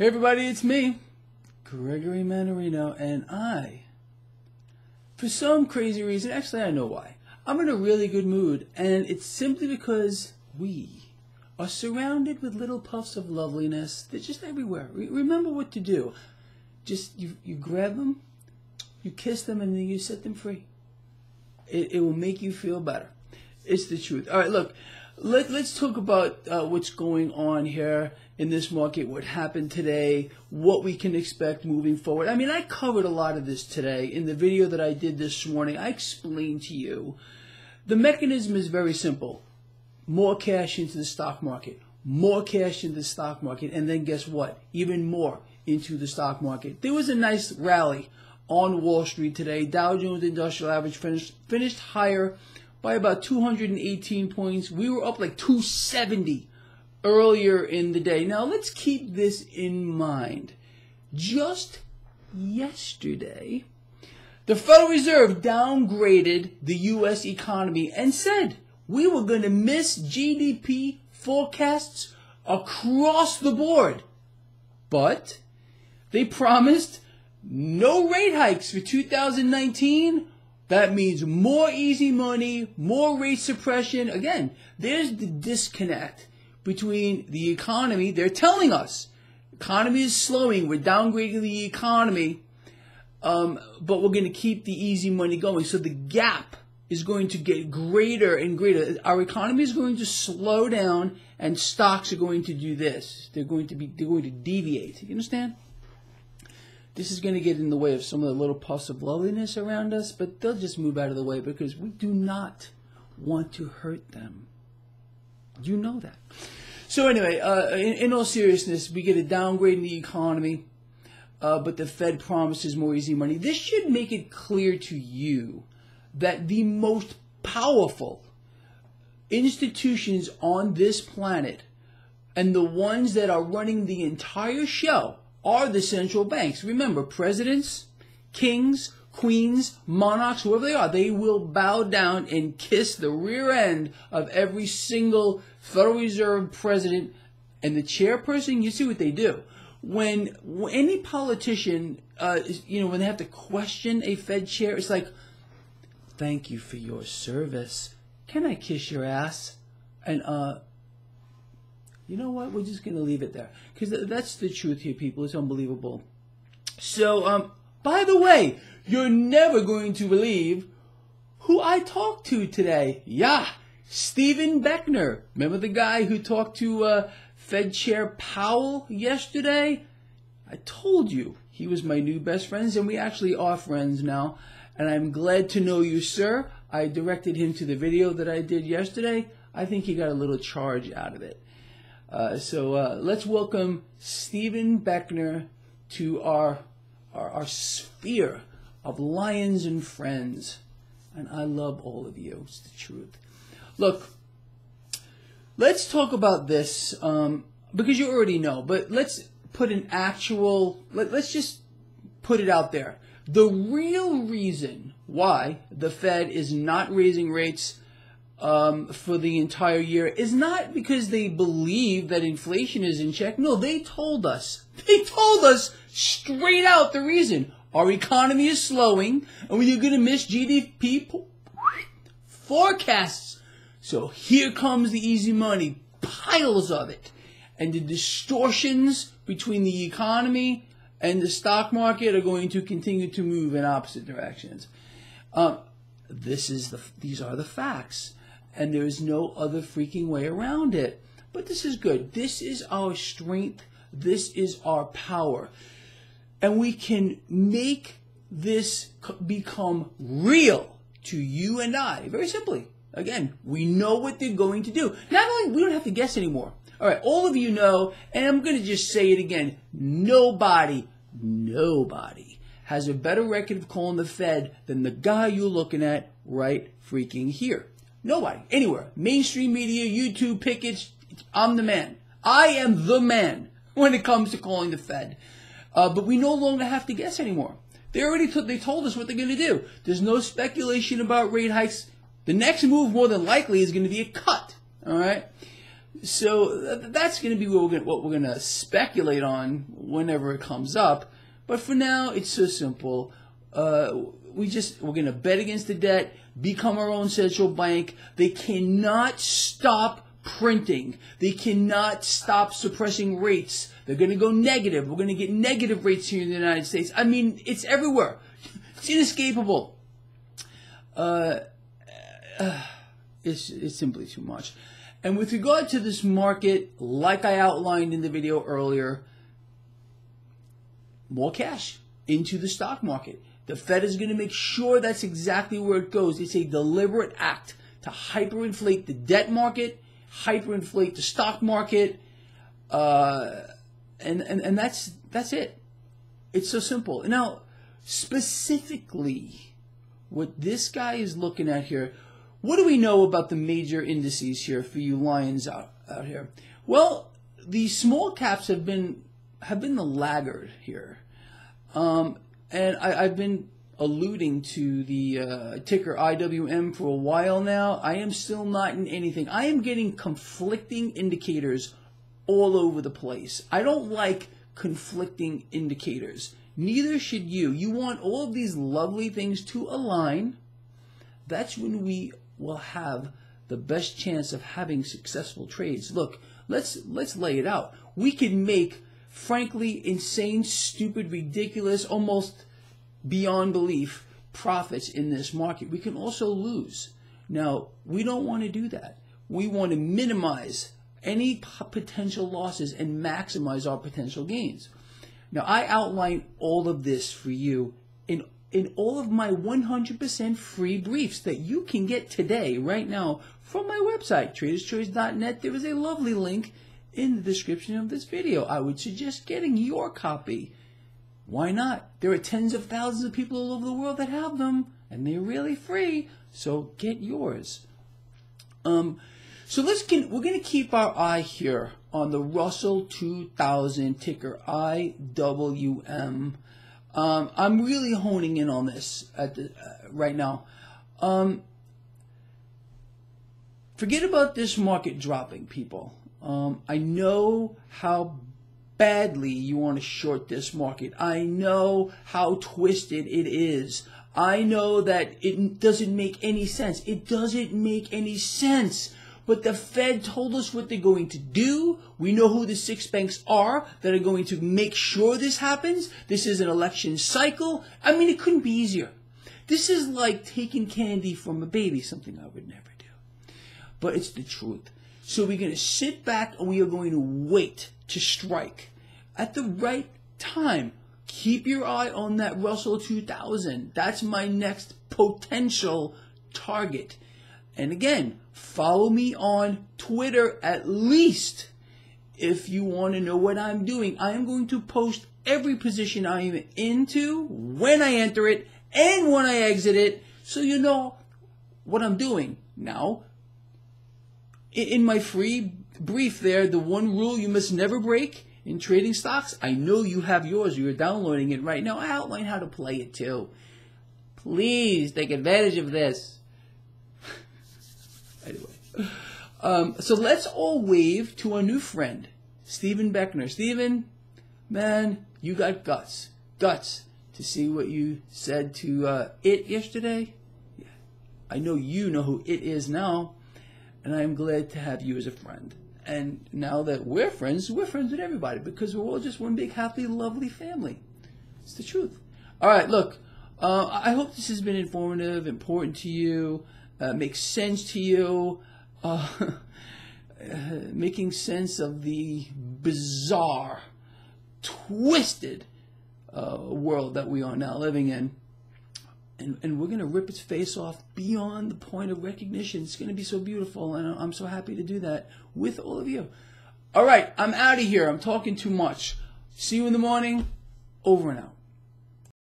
Hey everybody, it's me, Gregory Mannarino, and I, for some crazy reason, actually I know why, I'm in a really good mood, and it's simply because we are surrounded with little puffs of loveliness. They're just everywhere. Re- remember what to do. Just, you, you grab them, you kiss them, and then you set them free. It, it will make you feel better. It's the truth. All right, look, let, let's talk about uh, what's going on here in this market, what happened today, what we can expect moving forward. I mean, I covered a lot of this today in the video that I did this morning. I explained to you the mechanism is very simple more cash into the stock market, more cash into the stock market, and then guess what? Even more into the stock market. There was a nice rally on Wall Street today. Dow Jones Industrial Average finished, finished higher by about 218 points. We were up like 270 earlier in the day. Now let's keep this in mind. Just yesterday, the Federal Reserve downgraded the U.S. economy and said we were going to miss GDP forecasts across the board. But they promised no rate hikes for 2019. That means more easy money, more rate suppression. Again, there's the disconnect between the economy. They're telling us economy is slowing. We're downgrading the economy, um, but we're going to keep the easy money going. So the gap is going to get greater and greater. Our economy is going to slow down, and stocks are going to do this. They're going to be they're going to deviate. You understand? This is going to get in the way of some of the little puffs of loveliness around us, but they'll just move out of the way because we do not want to hurt them. You know that. So anyway, uh, in, in, all seriousness, we get a downgrade in the economy, uh, but the Fed promises more easy money. This should make it clear to you that the most powerful institutions on this planet and the ones that are running the entire show are the central banks. Remember, presidents, kings, queens, monarchs, whoever they are, they will bow down and kiss the rear end of every single Federal Reserve president and the chairperson. You see what they do. When, any politician, uh, you know, when they have to question a Fed chair, it's like, thank you for your service. Can I kiss your ass? And, uh, you know what? We're just going to leave it there. Because th- that's the truth here, people. It's unbelievable. So, um, by the way, you're never going to believe who I talked to today. Yeah, Stephen Beckner. Remember the guy who talked to uh, Fed Chair Powell yesterday? I told you he was my new best friends, and we actually are friends now and I'm glad to know you, sir. I directed him to the video that I did yesterday. I think he got a little charge out of it. Uh, so uh, let's welcome Stephen Beckner to our, our, our sphere of lions and friends. And I love all of you. It's the truth. Look, let's talk about this um, because you already know, but let's put an actual, let, let's just put it out there. The real reason why the Fed is not raising rates um, for the entire year is not because they believe that inflation is in check. No, they told us. They told us straight out the reason. Our economy is slowing, and we're going to miss GDP forecasts. So here comes the easy money, piles of it. And the distortions between the economy and the stock market are going to continue to move in opposite directions. Um, this is the these are the facts, and there is no other freaking way around it. But this is good. This is our strength. This is our power, and we can make this become real to you and I. Very simply. Again, we know what they're going to do. Not only we don't have to guess anymore. All right, all of you know, and I'm going to just say it again. Nobody, nobody has a better record of calling the Fed than the guy you're looking at right freaking here. Nobody, anywhere. Mainstream media, YouTube, pickets, I'm the man. I am the man when it comes to calling the Fed. Uh, but we no longer have to guess anymore. They already t- they told us what they're going to do. There's no speculation about rate hikes. The next move, more than likely, is going to be a cut. All right. So th- that's going to be what we're gonna, what we're going to speculate on whenever it comes up. But for now, it's so simple. Uh, we just we're going to bet against the debt, become our own central bank. They cannot stop printing. They cannot stop suppressing rates. They're going to go negative. We're going to get negative rates here in the United States. I mean, it's everywhere. It's inescapable. Uh, uh, it's, it's simply too much. And with regard to this market, like I outlined in the video earlier, more cash into the stock market. The Fed is going to make sure that's exactly where it goes. It's a deliberate act to hyperinflate the debt market, hyperinflate the stock market, uh, and, and, and that's, that's it. It's so simple. Now, specifically, what this guy is looking at here, what do we know about the major indices here for you lions out, out here? Well, the small caps have been have been the laggard here, um, and I, have been alluding to the uh, ticker IWM for a while now. I am still not in anything. I am getting conflicting indicators all over the place. I don't like conflicting indicators. Neither should you. You want all of these lovely things to align. That's when we will have the best chance of having successful trades. Look, let's let's lay it out. We can make frankly insane, stupid, ridiculous, almost beyond belief profits in this market. We can also lose. Now, we don't want to do that. We want to minimize any potential losses and maximize our potential gains. Now, I outline all of this for you in in all of my 100% free briefs that you can get today, right now, from my website, traderschoice.net. There is a lovely link in the description of this video. I would suggest getting your copy. Why not? There are tens of thousands of people all over the world that have them, and they're really free. So get yours. Um, so let's we're going to keep our eye here on the Russell 2000 ticker IWM. Um, I'm really honing in on this at the, uh, right now. Um, forget about this market dropping, people. Um, I know how badly you want to short this market. I know how twisted it is. I know that it doesn't make any sense. It doesn't make any sense. But the Fed told us what they're going to do. We know who the six banks are that are going to make sure this happens. This is an election cycle. I mean, it couldn't be easier. This is like taking candy from a baby, something I would never do. But it's the truth. So we're going to sit back and we are going to wait to strike at the right time. Keep your eye on that Russell 2000. That's my next potential target. And again, follow me on Twitter at least if you want to know what I'm doing. I am going to post every position I am into, when I enter it, and when I exit it, so you know what I'm doing. Now, in my free brief there, the one rule you must never break in trading stocks, I know you have yours. You're downloading it right now. I outline how to play it too. Please take advantage of this. anyway, um, so let's all wave to our new friend, Stephen Beckner. Stephen, man, you got guts. Guts to see what you said to uh, it yesterday. I know you know who it is now and I am glad to have you as a friend. And now that we're friends, we're friends with everybody because we're all just one big, happy, lovely family. It's the truth. All right, look, uh, I hope this has been informative, important to you, uh, makes sense to you, uh, making sense of the bizarre, twisted uh, world that we are now living in and, and we're going to rip its face off beyond the point of recognition. It's going to be so beautiful, and I'm so happy to do that with all of you. All right, I'm out of here. I'm talking too much. See you in the morning. Over and out.